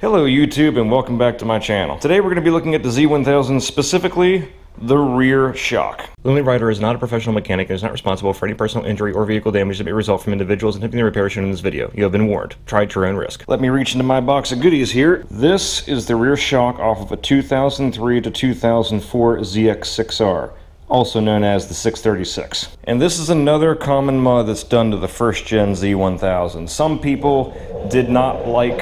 Hello YouTube and welcome back to my channel. Today we're going to be looking at the Z1000, specifically the rear shock. Lonely Ryder is not a professional mechanic and is not responsible for any personal injury or vehicle damage that may result from individuals attempting the repair shown in this video. You have been warned. Try at your own risk. Let me reach into my box of goodies here. This is the rear shock off of a 2003 to 2004 ZX6R also known as the 636. And this is another common mod that's done to the first gen Z1000. Some people did not like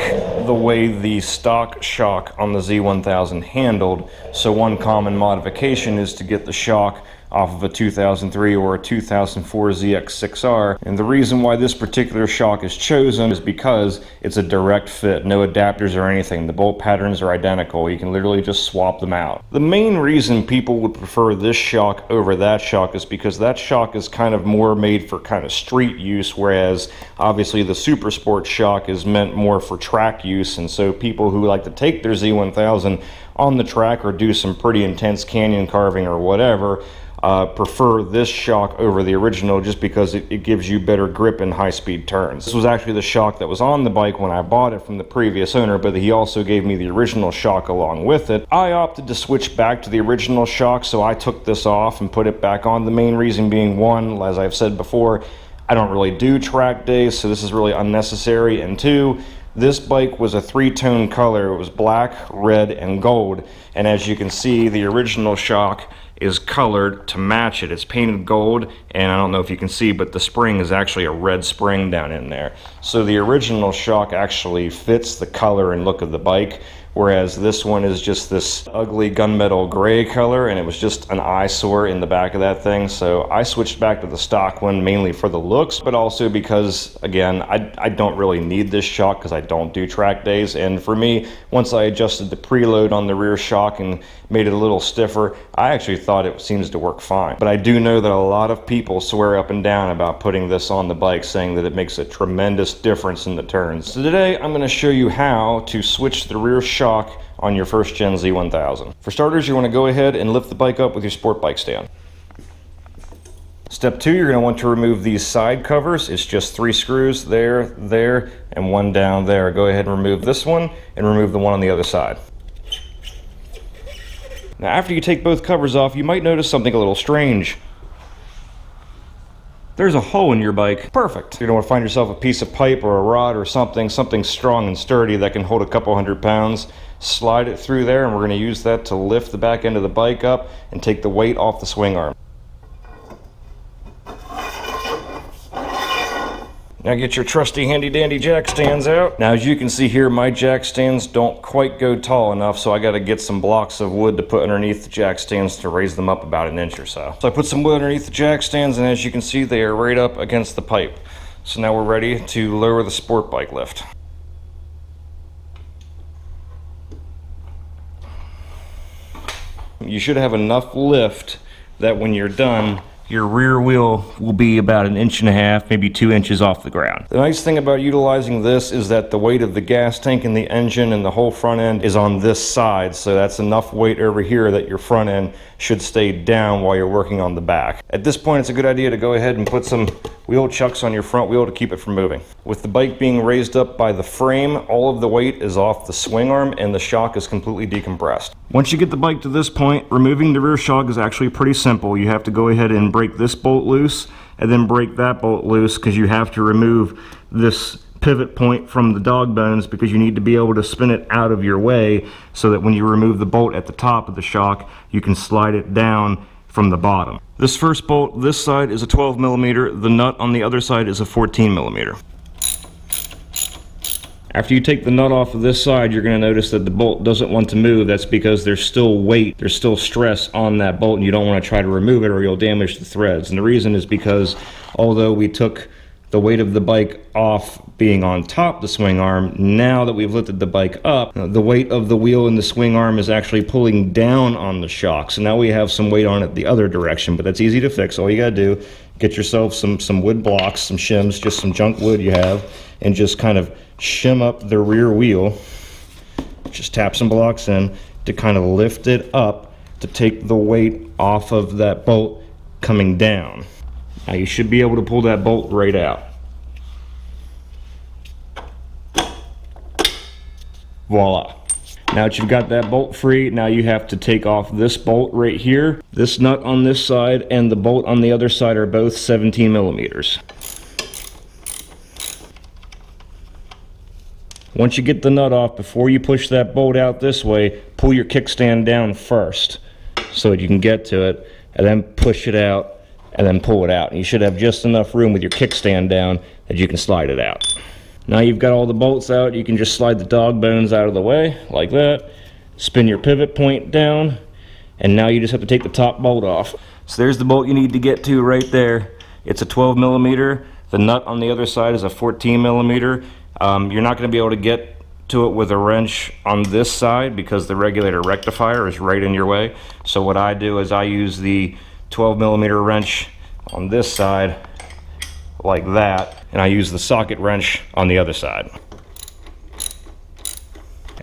the way the stock shock on the Z1000 handled, so one common modification is to get the shock off of a 2003 or a 2004 ZX6R. And the reason why this particular shock is chosen is because it's a direct fit, no adapters or anything. The bolt patterns are identical. You can literally just swap them out. The main reason people would prefer this shock over that shock is because that shock is kind of more made for kind of street use, whereas obviously the Super Sport shock is meant more for track use. And so people who like to take their Z1000 on the track or do some pretty intense canyon carving or whatever uh, prefer this shock over the original just because it, it, gives you better grip in high speed turns. This was actually the shock that was on the bike when I bought it from the previous owner, but he also gave me the original shock along with it. I opted to switch back to the original shock, so I took this off and put it back on. The main reason being one, as I've said before, I don't really do track days, so this is really unnecessary. And two, this bike was a three-tone color. It was black, red, and gold. And as you can see, the original shock is colored to match it. It's painted gold, and I don't know if you can see, but the spring is actually a red spring down in there. So the original shock actually fits the color and look of the bike, whereas this one is just this ugly gunmetal gray color and it was just an eyesore in the back of that thing. So I switched back to the stock one mainly for the looks but also because again I, I don't really need this shock because I don't do track days. And for me once I adjusted the preload on the rear shock and made it a little stiffer I actually thought it seems to work fine. But I do know that a lot of people swear up and down about putting this on the bike saying that it makes a tremendous difference in the turns. So today I'm going to show you how to switch the rear shock shock on your first gen Z1000. For starters, you want to go ahead and lift the bike up with your sport bike stand. Step two, you're going to want to remove these side covers. It's just three screws there, there, and one down there. Go ahead and remove this one and remove the one on the other side. Now after you take both covers off, you might notice something a little strange. There's a hole in your bike. Perfect. You're gonna wanna find yourself a piece of pipe or a rod or something, something strong and sturdy that can hold a couple hundred pounds. Slide it through there and we're gonna use that to lift the back end of the bike up and take the weight off the swing arm. Now get your trusty handy dandy jack stands out. Now as you can see here, my jack stands don't quite go tall enough, so I gotta get some blocks of wood to put underneath the jack stands to raise them up about an inch or so. So I put some wood underneath the jack stands, and as you can see, they are right up against the pipe. So now we're ready to lower the sport bike lift. You should have enough lift that when you're done, your rear wheel will be about an inch and a half, maybe two inches off the ground. The nice thing about utilizing this is that the weight of the gas tank and the engine and the whole front end is on this side. So that's enough weight over here that your front end should stay down while you're working on the back. At this point, it's a good idea to go ahead and put some wheel chucks on your front wheel to keep it from moving. With the bike being raised up by the frame, all of the weight is off the swing arm and the shock is completely decompressed. Once you get the bike to this point, removing the rear shock is actually pretty simple. You have to go ahead and break this bolt loose and then break that bolt loose because you have to remove this pivot point from the dog bones because you need to be able to spin it out of your way so that when you remove the bolt at the top of the shock, you can slide it down from the bottom. This first bolt, this side is a 12 millimeter, the nut on the other side is a 14 millimeter. After you take the nut off of this side, you're going to notice that the bolt doesn't want to move. That's because there's still weight, there's still stress on that bolt, and you don't want to try to remove it or you'll damage the threads. And the reason is because although we took the weight of the bike off being on top the swing arm. Now that we've lifted the bike up, uh, the weight of the wheel and the swing arm is actually pulling down on the shock. So now we have some weight on it the other direction, but that's easy to fix. All you gotta do, get yourself some, some wood blocks, some shims, just some junk wood you have, and just kind of shim up the rear wheel. Just tap some blocks in to kind of lift it up to take the weight off of that bolt coming down. Now you should be able to pull that bolt right out. Voila. Now that you've got that bolt free, now you have to take off this bolt right here. This nut on this side and the bolt on the other side are both 17 millimeters. Once you get the nut off, before you push that bolt out this way, pull your kickstand down first so that you can get to it, and then push it out, and then pull it out. And you should have just enough room with your kickstand down that you can slide it out. Now you've got all the bolts out, you can just slide the dog bones out of the way, like that. Spin your pivot point down, and now you just have to take the top bolt off. So there's the bolt you need to get to right there. It's a 12 millimeter. The nut on the other side is a 14 millimeter. Um, you're not going to be able to get to it with a wrench on this side because the regulator rectifier is right in your way. So what I do is I use the 12 millimeter wrench on this side like that and I use the socket wrench on the other side.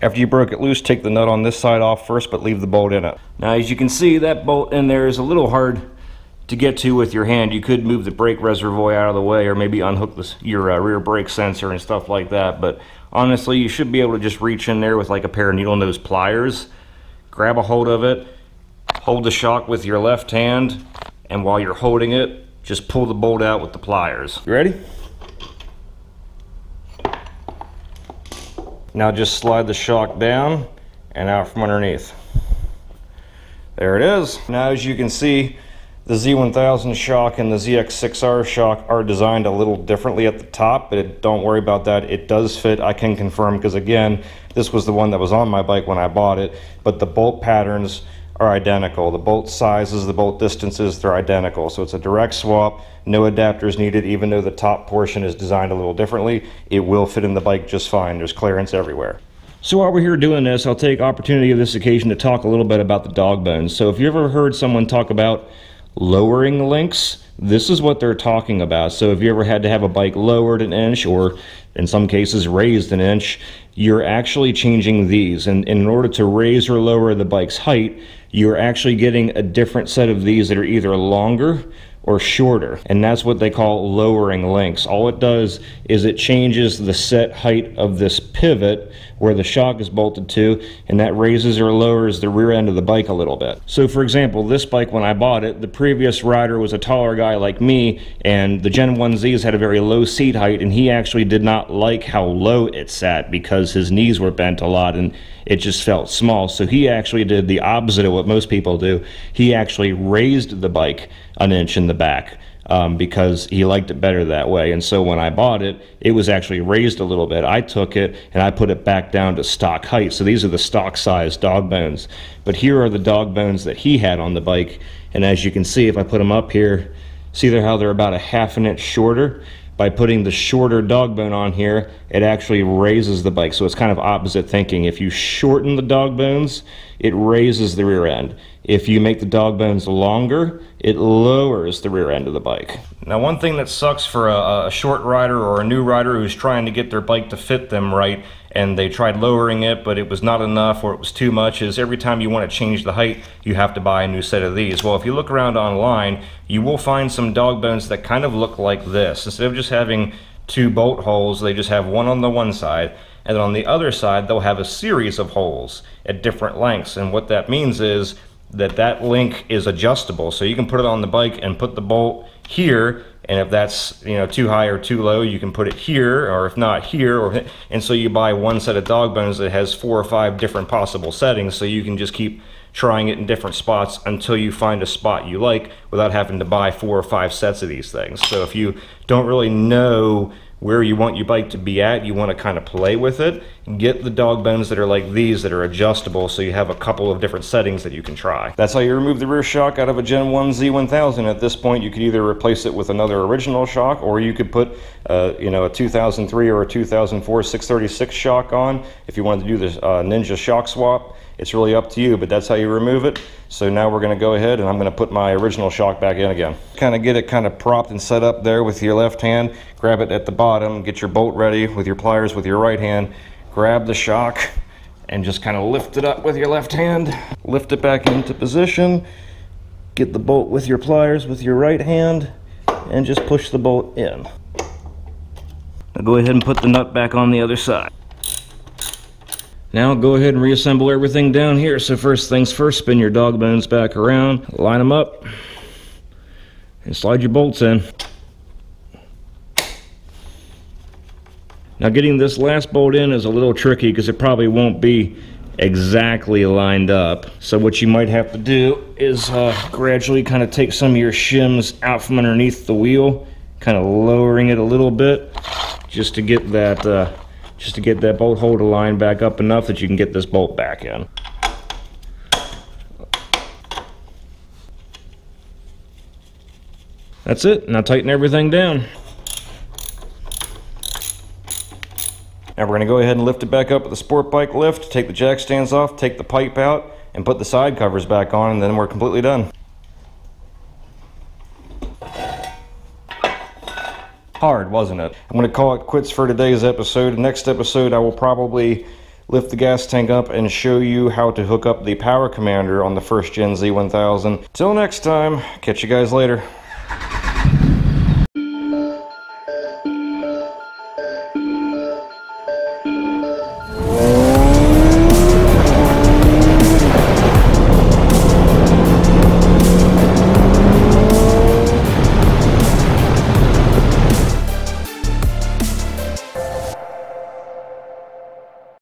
After you broke it loose, take the nut on this side off first, but leave the bolt in it. Now, as you can see, that bolt in there is a little hard to get to with your hand. You could move the brake reservoir out of the way or maybe unhook this, your uh, rear brake sensor and stuff like that. But honestly, you should be able to just reach in there with like a pair of needle nose pliers, grab a hold of it, hold the shock with your left hand, and while you're holding it, just pull the bolt out with the pliers. You ready? Now just slide the shock down and out from underneath. There it is. Now as you can see, the Z1000 shock and the ZX6R shock are designed a little differently at the top, but don't worry about that. It does fit, I can confirm, because again, this was the one that was on my bike when I bought it, but the bolt patterns are identical. The bolt sizes, the bolt distances, they're identical. So it's a direct swap, no adapters needed, even though the top portion is designed a little differently. It will fit in the bike just fine. There's clearance everywhere. So while we're here doing this, I'll take opportunity of this occasion to talk a little bit about the dog bones. So if you ever heard someone talk about lowering links, this is what they're talking about. So if you ever had to have a bike lowered an inch or in some cases raised an inch, you're actually changing these. And, in order to raise or lower the bike's height, you're actually getting a different set of these that are either longer or shorter. And that's what they call lowering links. All it does is it changes the set height of this pivot where the shock is bolted to, and that raises or lowers the rear end of the bike a little bit. So for example, this bike, when I bought it, the previous rider was a taller guy like me, and the Gen 1Zs had a very low seat height, and he actually did not like how low it sat because his knees were bent a lot, and it just felt small. So he actually did the opposite of what most people do. He actually raised the bike an inch in the back um, because he liked it better that way. And so when I bought it, it was actually raised a little bit. I took it and I put it back down to stock height. So these are the stock size dog bones. But here are the dog bones that he had on the bike. And as you can see, if I put them up here, see there how they're about a half an inch shorter? By putting the shorter dog bone on here, it actually raises the bike. So it's kind of opposite thinking. If you shorten the dog bones, it raises the rear end. If you make the dog bones longer, it lowers the rear end of the bike. Now one thing that sucks for a, a, short rider or a new rider who's trying to get their bike to fit them right and they tried lowering it but it was not enough or it was too much is every time you want to change the height you have to buy a new set of these. Well if you look around online you will find some dog bones that kind of look like this. Instead of just having two bolt holes they just have one on the one side and then on the other side they'll have a series of holes at different lengths and what that means is that that link is adjustable. So you can put it on the bike and put the bolt here and if that's you know too high or too low you can put it here or if not here or and so you buy one set of dog bones that has four or five different possible settings so you can just keep trying it in different spots until you find a spot you like without having to buy four or five sets of these things. So if you don't really know where you want your bike to be at. You want to kind of play with it. Get the dog bones that are like these that are adjustable so you have a couple of different settings that you can try. That's how you remove the rear shock out of a Gen 1 Z1000. At this point, you could either replace it with another original shock or you could put uh, you know, a 2003 or a 2004 636 shock on if you wanted to do the uh, Ninja shock swap. It's really up to you, but that's how you remove it. So now we're gonna go ahead and I'm gonna put my original shock back in again. Kind of get it kind of propped and set up there with your left hand. Grab it at the bottom, get your bolt ready with your pliers with your right hand. Grab the shock and just kind of lift it up with your left hand. Lift it back into position. Get the bolt with your pliers with your right hand and just push the bolt in. Now go ahead and put the nut back on the other side. Now go ahead and reassemble everything down here. So first things first, spin your dog bones back around, line them up, and slide your bolts in. Now getting this last bolt in is a little tricky because it probably won't be exactly lined up. So what you might have to do is uh, gradually kind of take some of your shims out from underneath the wheel, kind of lowering it a little bit just to get that uh, just to get that bolt holder line back up enough that you can get this bolt back in. That's it. Now tighten everything down. Now we're going to go ahead and lift it back up with the sport bike lift, take the jack stands off, take the pipe out, and put the side covers back on, and then we're completely done. Hard, wasn't it? I'm going to call it quits for today's episode. Next episode, I will probably lift the gas tank up and show you how to hook up the power commander on the first gen Z1000. Till next time, catch you guys later.